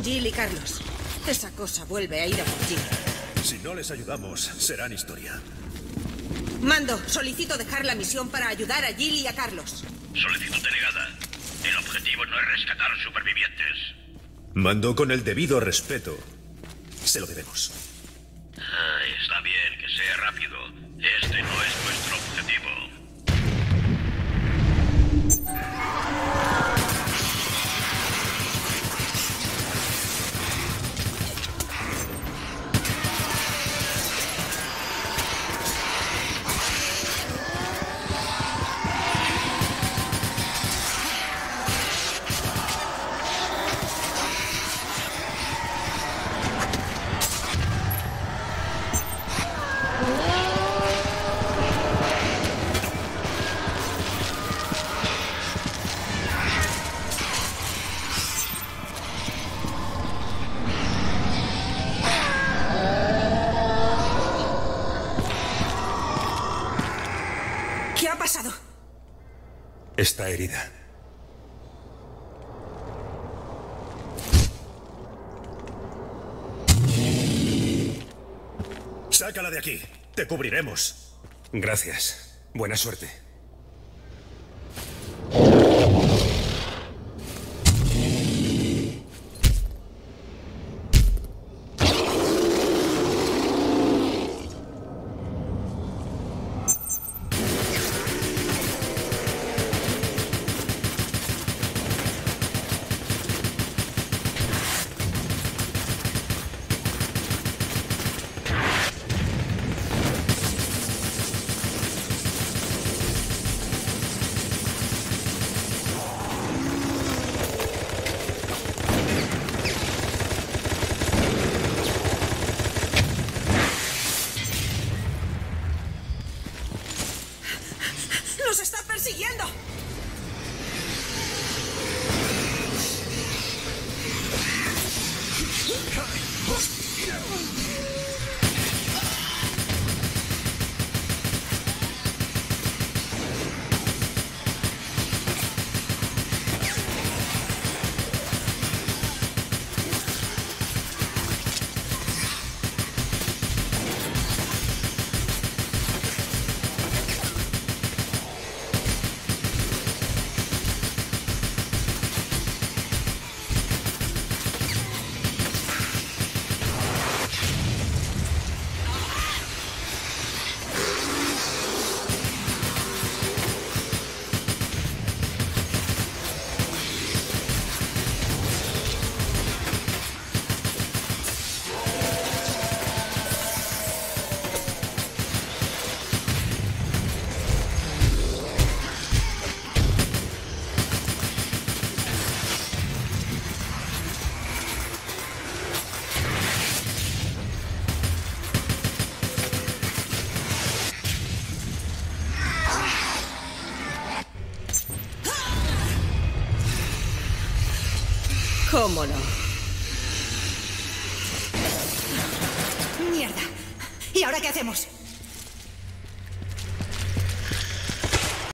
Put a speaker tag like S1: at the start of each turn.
S1: Jill y Carlos. Esa cosa vuelve a ir a por Jill.
S2: Si no les ayudamos, serán historia.
S1: Mando, solicito dejar la misión para ayudar a Jill y a Carlos.
S3: Solicitud denegada. El objetivo no es rescatar supervivientes.
S2: Mando con el debido respeto. Se lo debemos.
S3: Ah, está bien que sea rápido. Este no es
S1: ¿Qué ha pasado?
S2: Está herida. Sácala de aquí. Te cubriremos.
S4: Gracias. Buena suerte.
S1: ¿Cómo no?
S5: ¡Mierda! ¿Y ahora qué hacemos?